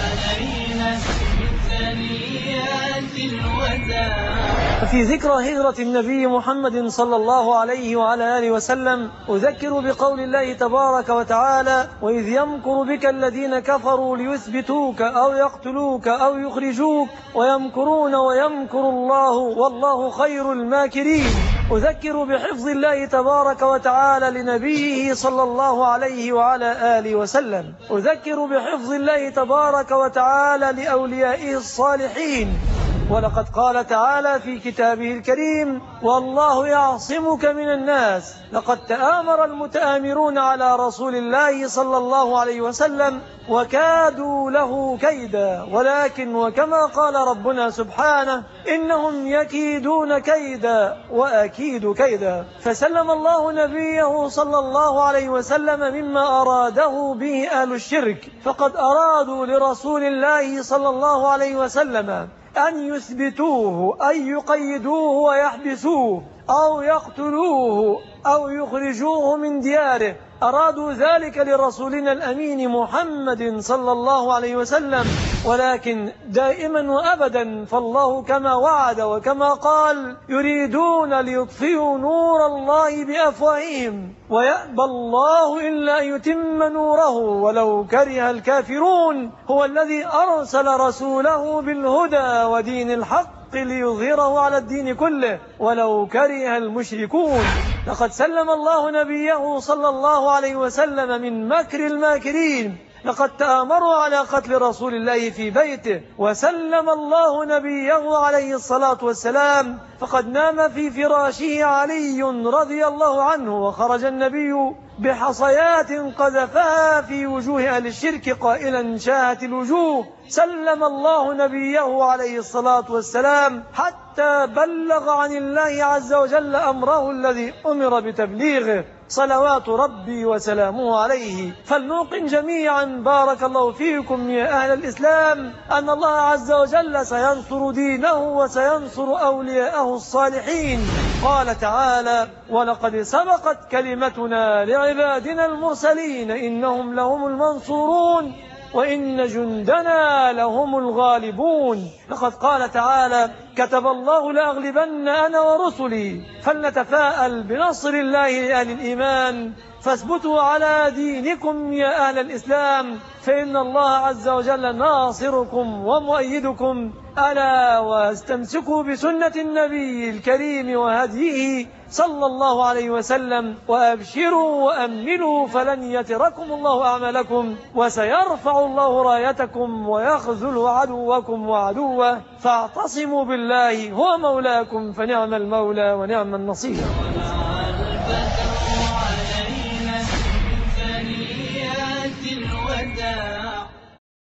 علينا في ذكرى هجرة النبي محمد صلى الله عليه وعلى آله وسلم أذكر بقول الله تبارك وتعالى وإذ يمكر بك الذين كفروا ليثبتوك أو يقتلوك أو يخرجوك ويمكرون ويمكر الله والله خير الماكرين. أذكر بحفظ الله تبارك وتعالى لنبيه صلى الله عليه وعلى آله وسلم. أذكر بحفظ الله تبارك وتعالى لأوليائه الصالحين. ولقد قال تعالى في كتابه الكريم والله يعصمك من الناس. لقد تآمر المتآمرون على رسول الله صلى الله عليه وسلم وكادوا له كيدا. ولكن وكما قال ربنا سبحانه إنهم يكيدون كيدا وأكيد كيدا فسلم الله نبيه صلى الله عليه وسلم مما أراده به أهل الشرك. فقد أرادوا لرسول الله صلى الله عليه وسلم أن يثبتوه أن يقيدوه ويحبسوه أو يقتلوه أو يخرجوه من دياره. أرادوا ذلك لرسولنا الأمين محمد صلى الله عليه وسلم. ولكن دائما وأبدا فالله كما وعد وكما قال يريدون ليطفئوا نور الله بأفواههم ويأبى الله إلا أن يتم نوره ولو كره الكافرون هو الذي أرسل رسوله بالهدى ودين الحق ليظهره على الدين كله ولو كره المشركون. لقد سلم الله نبيه صلى الله عليه وسلم من مكر الماكرين. لقد تآمروا على قتل رسول الله في بيته وسلم الله نبيه عليه الصلاة والسلام فقد نام في فراشه علي رضي الله عنه وخرج النبي بحصيات قذفها في وجوه أهل الشرك قائلا شاهت الوجوه. سلم الله نبيه عليه الصلاة والسلام حتى بلغ عن الله عز وجل أمره الذي أمر بتبليغه. صلوات ربي وسلامه عليه. فلنوقن جميعا. بارك الله فيكم يا أهل الإسلام. أن الله عز وجل سينصر دينه وسينصر أولياءه الصالحين. قال تعالى ولقد سبقت كلمتنا لعبادنا المرسلين. إنهم لهم المنصورون. وإن جندنا لهم الغالبون. لقد قال تعالى كتب الله لأغلبن أنا ورسلي فلنتفاءل بنصر الله لأهل الإيمان. فاثبتوا على دينكم يا أهل الإسلام فإن الله عز وجل ناصركم ومؤيدكم. ألا واستمسكوا بسنة النبي الكريم وهديه صلى الله عليه وسلم وأبشروا وأمنوا فلن يتركم الله أعمالكم وسيرفع الله رايتكم ويخذل عدوكم وعدوه فاعتصموا بالله هو مولاكم فنعم المولى ونعم النصير.